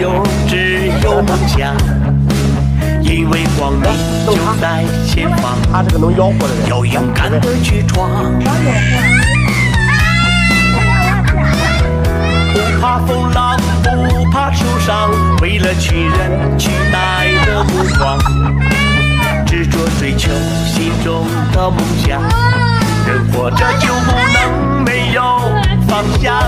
有只有梦想，因为光明就在前方，要勇敢的去闯，不怕风浪，不怕受伤，为了亲人期待的目光，执着追求心中的梦想，人活着就不能没有方向。